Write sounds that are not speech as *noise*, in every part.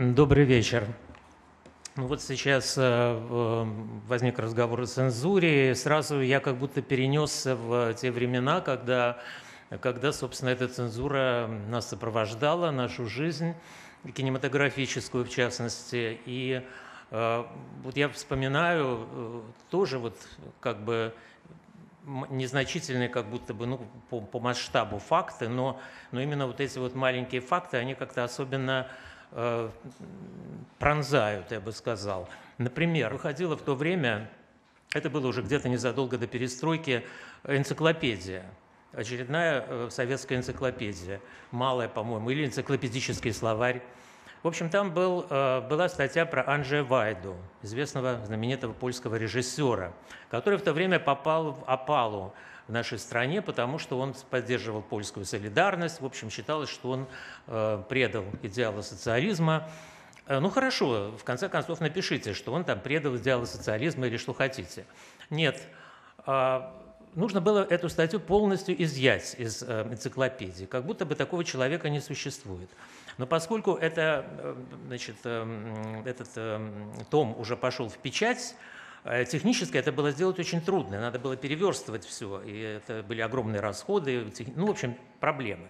Добрый вечер. Ну вот сейчас э, возник разговор о цензуре, и сразу я как будто перенесся в те времена, когда, когда, собственно, эта цензура нас сопровождала, нашу жизнь, кинематографическую в частности. И э, вот я вспоминаю э, тоже вот как бы незначительные как будто бы ну, по, по масштабу факты, но, но именно вот эти вот маленькие факты, они как-то особенно пронзают, я бы сказал. Например, выходила в то время, это было уже где-то незадолго до перестройки, энциклопедия, очередная э, советская энциклопедия, малая, по-моему, или энциклопедический словарь. В общем, там был, э, была статья про Анджея Вайду, известного знаменитого польского режиссера, который в то время попал в опалу в нашей стране, потому что он поддерживал польскую солидарность. В общем, считалось, что он э, предал идеалы социализма. Э, ну хорошо, в конце концов напишите, что он там предал идеалы социализма или что хотите. Нет, а, нужно было эту статью полностью изъять из э, энциклопедии, как будто бы такого человека не существует. Но поскольку это, значит, этот том уже пошел в печать, Э, технически это было сделать очень трудно, надо было переверстывать все, и это были огромные расходы, ну, в общем, проблемы.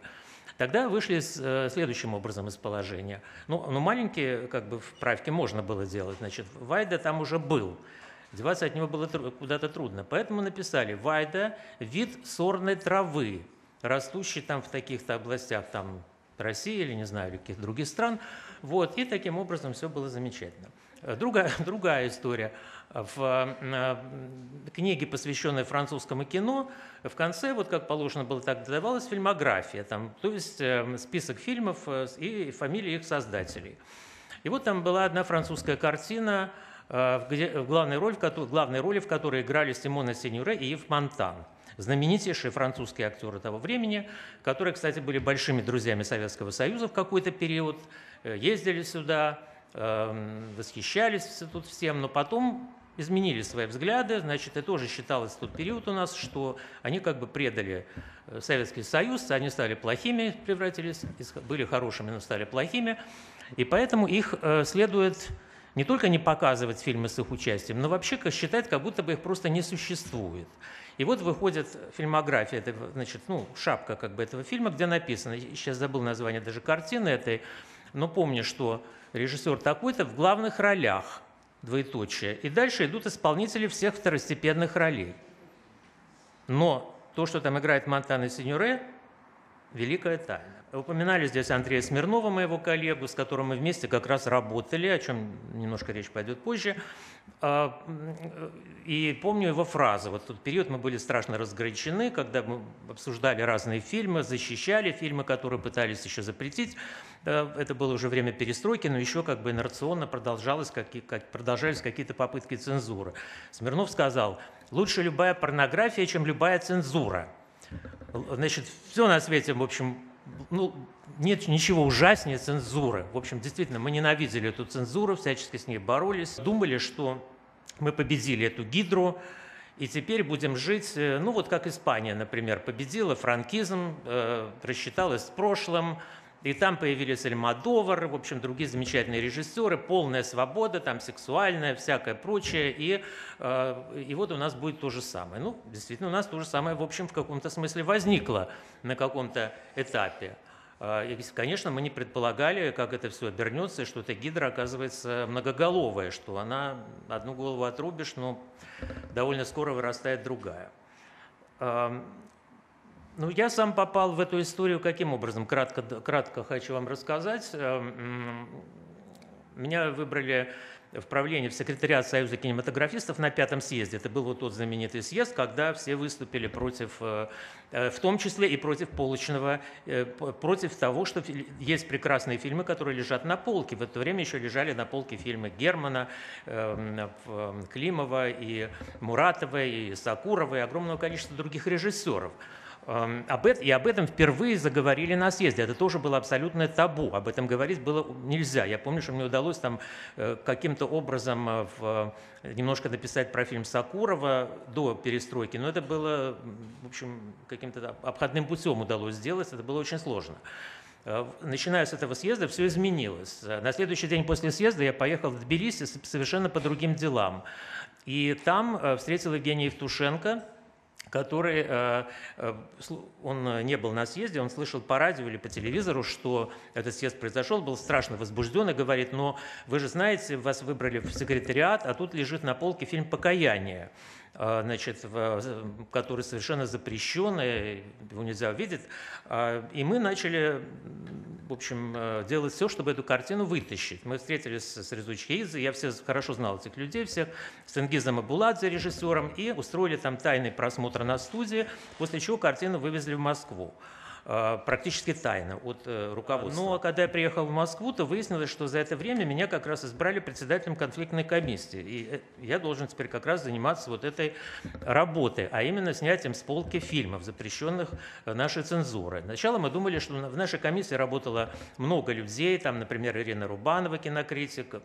Тогда вышли э, следующим образом из положения. Ну, ну маленькие как бы вправки можно было делать. Значит, Вайда там уже был. Деваться от него было куда-то трудно. Поэтому написали «Вайда – вид сорной травы, растущий там в таких-то областях там, России или, не знаю, каких-то других стран». Вот, и таким образом все было замечательно. Э, другая, *laughs* другая история – в э, книге, посвященной французскому кино, в конце, вот как положено было, так давалась фильмография, там, то есть э, список фильмов и фамилии их создателей. И вот там была одна французская картина, в главной роли, в главной роли в которой играли Симона Синьюре и Ив Монтан знаменитейшие французские актеры того времени, которые, кстати, были большими друзьями Советского Союза в какой-то период, ездили сюда, эм, восхищались тут всем, но потом изменили свои взгляды, значит, это тоже считалось в тот период у нас, что они как бы предали э, Советский Союз, они стали плохими, превратились, были хорошими, но стали плохими, и поэтому их э, следует не только не показывать фильмы с их участием, но вообще считать, как будто бы их просто не существует. И вот выходит фильмография, это, значит, ну, шапка как бы этого фильма, где написано, сейчас забыл название даже картины этой, но помню, что режиссер такой-то в главных ролях – двоеточие. И дальше идут исполнители всех второстепенных ролей. Но то, что там играет Монтана Синьоре, великая тайна. Упоминали здесь Андрея Смирнова, моего коллегу, с которым мы вместе как раз работали, о чем немножко речь пойдет позже. А, и помню его фразу. Вот в тот период мы были страшно разгорячены, когда мы обсуждали разные фильмы, защищали фильмы, которые пытались еще запретить. Это было уже время перестройки, но еще как бы инерционно продолжалось, как, продолжались какие-то попытки цензуры. Смирнов сказал, лучше любая порнография, чем любая цензура. Значит, все на свете, в общем, ну, нет ничего ужаснее цензуры. В общем, действительно, мы ненавидели эту цензуру, всячески с ней боролись. Думали, что мы победили эту гидру, и теперь будем жить, э, ну вот как Испания, например, победила франкизм, э, рассчиталась с прошлым, и там появились Альмадовар, в общем, другие замечательные режиссеры, полная свобода, там сексуальная, всякое прочее. И, э, и вот у нас будет то же самое. Ну, действительно, у нас то же самое, в общем, в каком-то смысле возникло на каком-то этапе. Э, и, конечно, мы не предполагали, как это все обернется, и что эта гидра оказывается многоголовая, что она одну голову отрубишь, но довольно скоро вырастает другая. Эм, ну, я сам попал в эту историю каким образом? Кратко, кратко хочу вам рассказать. Эм, меня выбрали в правление в секретариат Союза кинематографистов на пятом съезде. Это был вот тот знаменитый съезд, когда все выступили против, э, э, в том числе и против полочного, э, против того, что есть прекрасные фильмы, которые лежат на полке. В это время еще лежали на полке фильмы Германа, эм, Климова и Муратова, и Сакурова, и огромного количества других режиссеров. Эм, и об этом впервые заговорили на съезде. Это тоже было абсолютное табу. Об этом говорить было нельзя. Я помню, что мне удалось там э, каким-то образом э, в, немножко написать про фильм Сакурова до перестройки, но это было, в общем, каким-то обходным путем удалось сделать. Это было очень сложно. Начиная с этого съезда все изменилось. На следующий день после съезда я поехал в Тбилиси совершенно по другим делам. И там встретил Евгения Евтушенко, который, э, э, он не был на съезде, он слышал по радио или по телевизору, что этот съезд произошел, был страшно возбужден и говорит, но вы же знаете, вас выбрали в секретариат, а тут лежит на полке фильм «Покаяние». А, значит, который совершенно запрещенный, его нельзя увидеть. А, и мы начали, в общем, э, делать все, чтобы эту картину вытащить. Мы встретились с Резучхейзе, я все хорошо знал этих людей всех, с Тенгизом Абуладзе, режиссером, и устроили там тайный просмотр на студии, после чего картину вывезли в Москву. А, практически тайно от э, руководства. Но когда я приехал в Москву, то выяснилось, что за это время меня как раз избрали председателем конфликтной комиссии. И э, я должен теперь как раз заниматься вот этой работой, а именно снятием с полки фильмов, запрещенных э, нашей цензурой. Сначала мы думали, что в нашей комиссии работало много людей, там, например, Ирина Рубанова, кинокритик,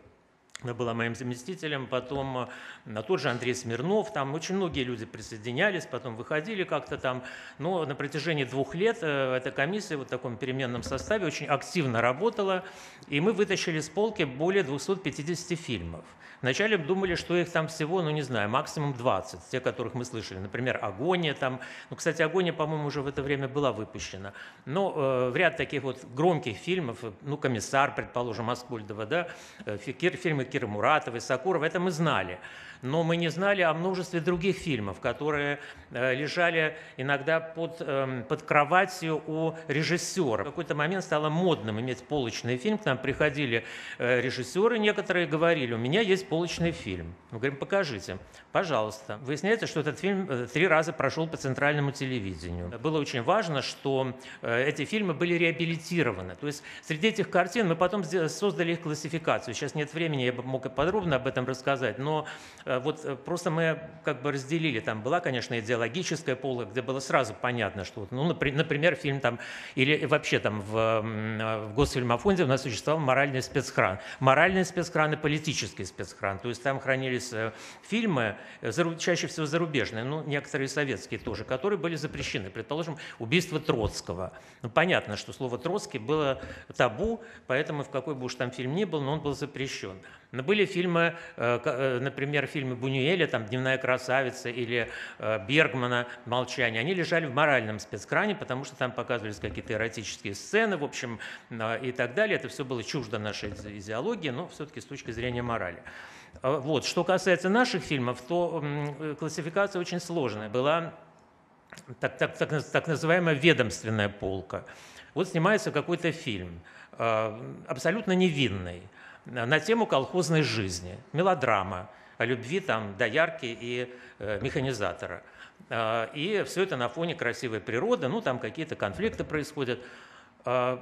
она была моим заместителем, потом э, тот же Андрей Смирнов, там очень многие люди присоединялись, потом выходили как-то там. Но на протяжении двух лет э, эта комиссия вот в таком переменном составе очень активно работала, и мы вытащили с полки более 250 фильмов. Вначале думали, что их там всего, ну не знаю, максимум 20, те, которых мы слышали. Например, «Агония» там. Ну, кстати, «Агония», по-моему, уже в это время была выпущена. Но э, в ряд таких вот громких фильмов, ну, «Комиссар», предположим, Аскольдова, да, э, фильмы Киры Муратовой, Сакурова, это мы знали но мы не знали о множестве других фильмов, которые э, лежали иногда под, эм, под кроватью у режиссера. В какой-то момент стало модным иметь полочный фильм. К нам приходили э, режиссеры некоторые говорили, у меня есть полочный фильм. Мы говорим, покажите. Пожалуйста. Выясняется, что этот фильм э, три раза прошел по центральному телевидению. Было очень важно, что эти фильмы были реабилитированы. То есть среди этих картин мы потом создали их классификацию. Сейчас нет времени, я бы мог подробно об этом рассказать, но вот э, просто мы как бы разделили, там была, конечно, идеологическая полка, где было сразу понятно, что, ну, например, фильм там, или вообще там в, в Госфильмофонде у нас существовал моральный спецхран. Моральный спецхран и политический спецхран, то есть там хранились э, фильмы, чаще всего зарубежные, ну, некоторые советские тоже, которые были запрещены. Предположим, убийство Троцкого. Ну, понятно, что слово Троцкий было табу, поэтому в какой бы уж там фильм ни был, но он был запрещен. Но были фильмы, например, фильмы Бунюэля, там «Дневная красавица» или э, Бергмана «Молчание», они лежали в моральном спецкране, потому что там показывались какие-то эротические сцены, в общем, э, и так далее. Это все было чуждо нашей идеологии, но все-таки с точки зрения морали. Э, вот. Что касается наших фильмов, то классификация очень сложная. Была так, так, так, так называемая ведомственная полка. Вот снимается какой-то фильм, абсолютно невинный, на тему колхозной жизни, мелодрама о любви там доярки и э, механизатора. Э, и все это на фоне красивой природы, ну там какие-то конфликты происходят. Э,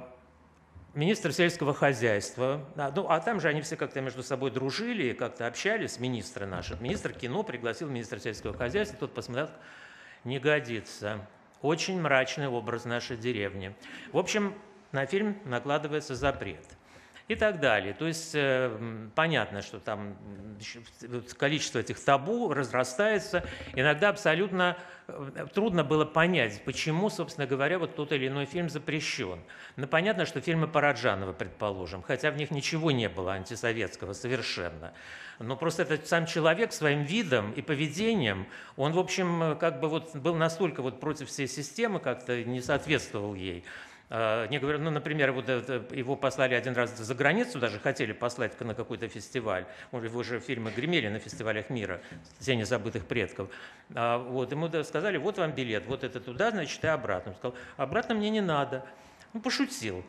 министр сельского хозяйства, а, ну а там же они все как-то между собой дружили, как-то общались, министры наши. Министр кино пригласил министра сельского хозяйства, тот посмотрел, не годится. Очень мрачный образ нашей деревни. В общем, на фильм накладывается запрет – и так далее. То есть э, понятно, что там количество этих табу разрастается. Иногда абсолютно э, трудно было понять, почему, собственно говоря, вот тот или иной фильм запрещен. Но понятно, что фильмы Параджанова, предположим, хотя в них ничего не было антисоветского совершенно. Но просто этот сам человек своим видом и поведением, он, в общем, как бы вот был настолько вот против всей системы, как-то не соответствовал ей, не говорю, ну, например, вот его послали один раз за границу, даже хотели послать на какой-то фестиваль. Может, его же фильмы гремели на фестивалях мира «Тени забытых предков». А, вот, ему сказали, вот вам билет, вот это туда, значит, и обратно. Он сказал, обратно мне не надо. Ну, пошутил.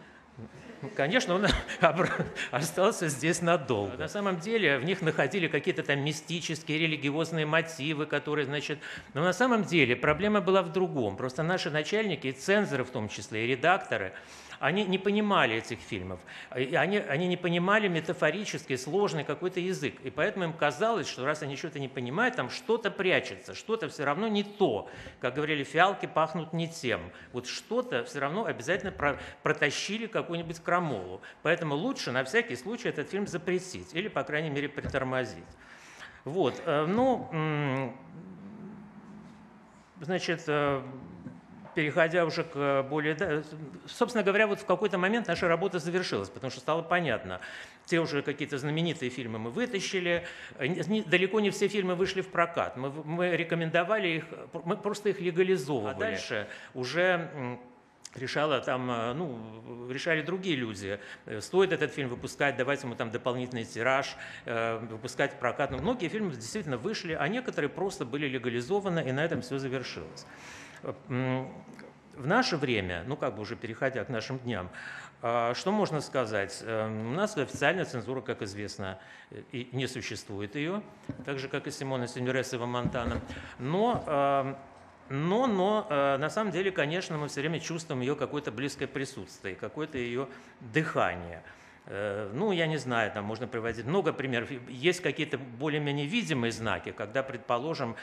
Конечно, он *laughs* остался здесь надолго. На самом деле в них находили какие-то там мистические, религиозные мотивы, которые, значит... Но на самом деле проблема была в другом. Просто наши начальники, и цензоры в том числе, и редакторы, они не понимали этих фильмов, они, они не понимали метафорический, сложный какой-то язык. И поэтому им казалось, что раз они что-то не понимают, там что-то прячется, что-то все равно не то. Как говорили, фиалки пахнут не тем. Вот что-то все равно обязательно про, протащили какую-нибудь крамолу. Поэтому лучше на всякий случай этот фильм запретить или, по крайней мере, притормозить. Вот, э, ну, значит, э, переходя уже к более... Собственно говоря, вот в какой-то момент наша работа завершилась, потому что стало понятно. Те уже какие-то знаменитые фильмы мы вытащили. Далеко не все фильмы вышли в прокат. Мы, мы рекомендовали их, мы просто их легализовывали. А дальше уже решала там, э, ну, решали другие люди. Э, стоит этот фильм выпускать, давать ему там дополнительный тираж, э, выпускать прокат. Но многие фильмы действительно вышли, а некоторые просто были легализованы, и на этом все завершилось. В наше время, ну как бы уже переходя к нашим дням, что можно сказать? У нас официальная цензура, как известно, и не существует ее, так же, как и Симона Синьоресова Монтана. Но но, но э, на самом деле, конечно, мы все время чувствуем ее какое-то близкое присутствие, какое-то ее дыхание. Э, ну, я не знаю, там можно приводить много примеров. Есть какие-то более-менее видимые знаки, когда, предположим,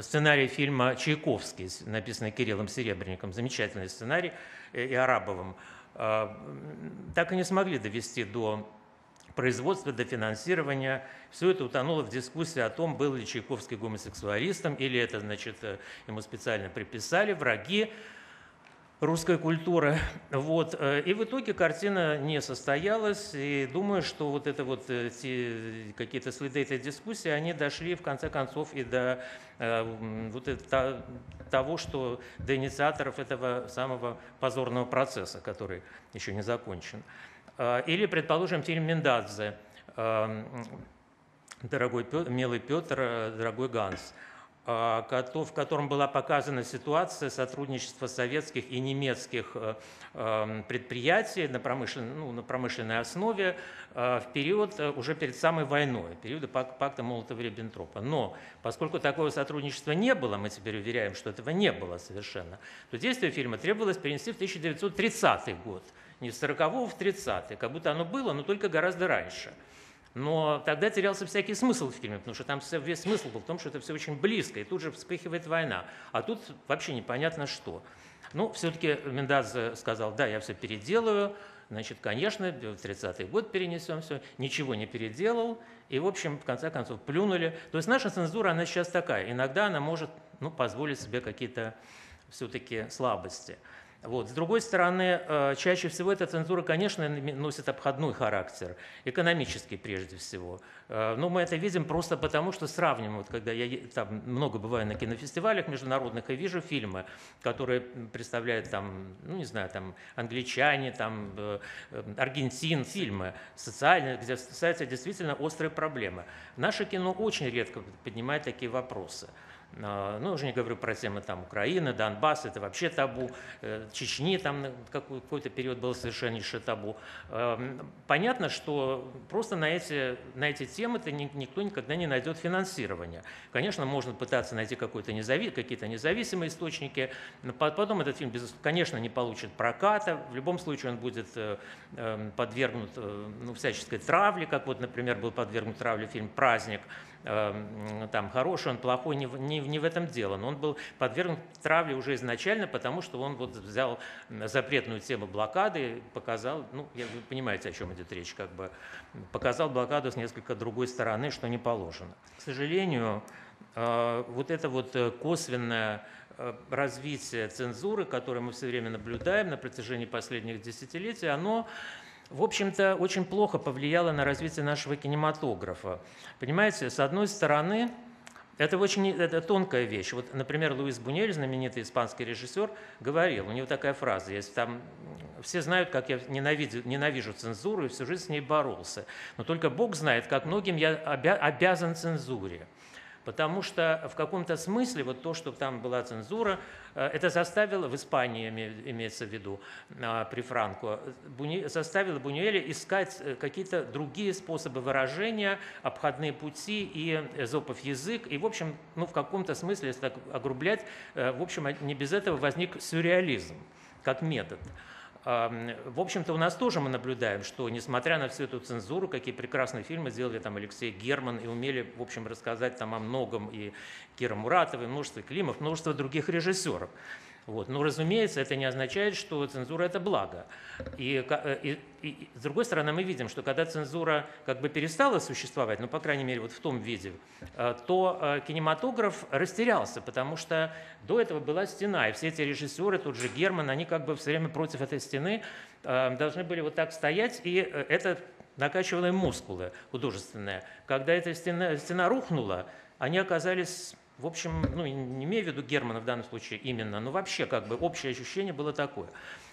сценарий фильма «Чайковский», написанный Кириллом Серебренником, замечательный сценарий, э, и Арабовым, э, так и не смогли довести до производства, до финансирования. Все это утонуло в дискуссии о том, был ли Чайковский гомосексуалистом, или это, значит, э, ему специально приписали враги русской культуры. Вот. Э, и в итоге картина не состоялась, и думаю, что вот это вот эти какие-то следы этой дискуссии, они дошли в конце концов и до э, вот это, того, что до инициаторов этого самого позорного процесса, который еще не закончен. Э, или, предположим, фильм Миндадзе э, «Дорогой милый Петр, э, дорогой Ганс», в котором была показана ситуация сотрудничества советских и немецких предприятий на, промышлен, ну, на промышленной основе в период уже перед самой войной, периода пакта Молотова-Риббентропа. Но поскольку такого сотрудничества не было, мы теперь уверяем, что этого не было совершенно, то действие фильма требовалось перенести в 1930 год – не с 40 в 30 как будто оно было, но только гораздо раньше. Но тогда терялся всякий смысл в фильме, потому что там весь смысл был в том, что это все очень близко, и тут же вспыхивает война. А тут вообще непонятно что. Ну, все-таки Мендадзе сказал, да, я все переделаю, значит, конечно, в 30-й год перенесем все, ничего не переделал, и, в общем, в конце концов, плюнули. То есть наша цензура, она сейчас такая, иногда она может ну, позволить себе какие-то все-таки слабости. Вот. С другой стороны, э, чаще всего эта цензура, конечно, носит обходной характер, экономический прежде всего. Э, но мы это видим просто потому, что сравниваем, вот когда я там много бываю на кинофестивалях международных и вижу фильмы, которые представляют там, ну не знаю, там англичане, там э, аргентин, фильмы социальные, где ставятся действительно острые проблемы. Наше кино очень редко поднимает такие вопросы. А, ну, уже не говорю про темы там Украины, Донбасс, это вообще табу, э, Чечни там какой-то период был совершеннейшее табу. Эм, понятно, что просто на эти, на эти темы-то никто никогда не найдет финансирования. Конечно, можно пытаться найти какие-то независимые источники, но потом этот фильм, конечно, не получит проката, в любом случае он будет э, эм, подвергнут э, ну, всяческой травле, как вот, например, был подвергнут травле фильм «Праздник», там, хороший он, плохой, не, не, не в этом дело. Но он был подвергнут травле уже изначально, потому что он вот взял запретную тему блокады, показал, ну, я, вы понимаете, о чем идет речь, как бы показал блокаду с несколько другой стороны, что не положено. К сожалению, э, вот это вот э, косвенное э, развитие цензуры, которое мы все время наблюдаем на протяжении последних десятилетий, оно в общем-то, очень плохо повлияло на развитие нашего кинематографа. Понимаете, с одной стороны, это очень это тонкая вещь. Вот, например, Луис Бунель, знаменитый испанский режиссер, говорил, у него такая фраза есть, там, все знают, как я ненавижу, ненавижу цензуру и всю жизнь с ней боролся. Но только Бог знает, как многим я обязан цензуре. Потому что в каком-то смысле вот то, что там была цензура, э, это заставило, в Испании имеется в виду, а, при Франко, заставило Бунюэля искать э, какие-то другие способы выражения, обходные пути и зопов язык. И, в общем, ну, в каком-то смысле, если так огрублять, э, в общем, не без этого возник сюрреализм как метод. В общем-то, у нас тоже мы наблюдаем, что, несмотря на всю эту цензуру, какие прекрасные фильмы сделали там Алексей Герман и умели, в общем, рассказать там о многом и Кира Муратова, и множество Климов, множество других режиссеров. Вот. Но, разумеется, это не означает, что цензура – это благо. И, э, и, и, с другой стороны, мы видим, что когда цензура как бы перестала существовать, ну, по крайней мере, вот в том виде, э, то э, кинематограф растерялся, потому что до этого была стена, и все эти режиссеры, тот же Герман, они как бы все время против этой стены должны были вот так стоять, и это накачивало им мускулы художественные. Когда эта стена, стена рухнула, они оказались в общем, ну, не имею в виду Германа в данном случае именно, но вообще как бы общее ощущение было такое.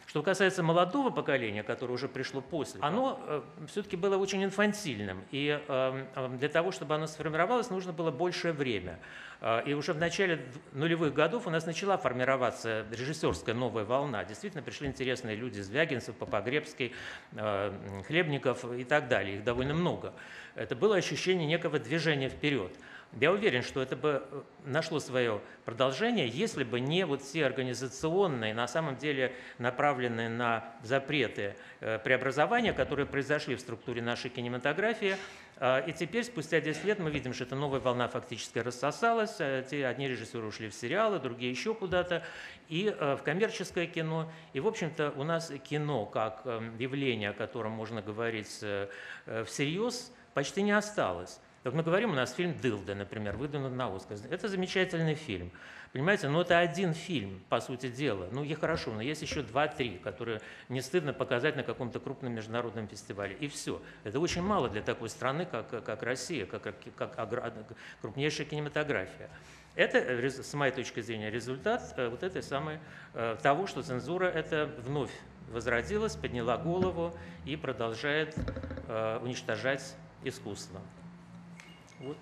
Что касается молодого поколения, которое уже пришло после, оно э, все-таки было очень инфантильным. И э, для того, чтобы оно сформировалось, нужно было большее время. Э, и уже в начале нулевых годов у нас начала формироваться режиссерская новая волна. Действительно пришли интересные люди, Звягинцев, Попогребский, э, Хлебников и так далее. Их довольно много. Это было ощущение некого движения вперед. Я уверен, что это бы э, нашло свое продолжение, если бы не вот все организационные, на самом деле направленные на запреты э, преобразования, которые произошли в структуре нашей кинематографии. А, и теперь, спустя 10 лет, мы видим, что эта новая волна фактически рассосалась. Э, одни режиссеры ушли в сериалы, другие еще куда-то, и в коммерческое кино. И, в общем-то, у нас кино, как явление, о котором можно говорить всерьез, почти не осталось. Как мы говорим, у нас фильм «Дылда», например, выдвинут на Оскар. Это замечательный фильм. Понимаете, но ну, это один фильм, по сути дела. Ну, и хорошо, но есть еще два-три, которые не стыдно показать на каком-то крупном международном фестивале. И все. Это очень мало для такой страны, как, как Россия, как, как, как крупнейшая кинематография. Это, с моей точки зрения, результат э, вот этой самой, э, того, что цензура это вновь возродилась, подняла голову и продолжает э, уничтожать искусство. Вот.